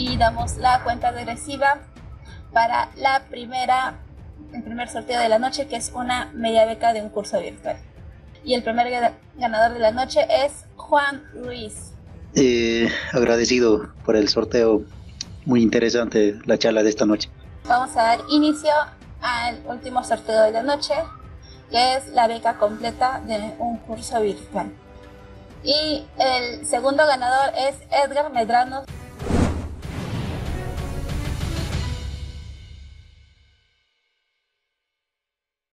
y damos la cuenta regresiva para la primera, el primer sorteo de la noche, que es una media beca de un curso virtual. Y el primer ganador de la noche es Juan Ruiz. Eh, agradecido por el sorteo, muy interesante la charla de esta noche. Vamos a dar inicio al último sorteo de la noche, que es la beca completa de un curso virtual. Y el segundo ganador es Edgar Medrano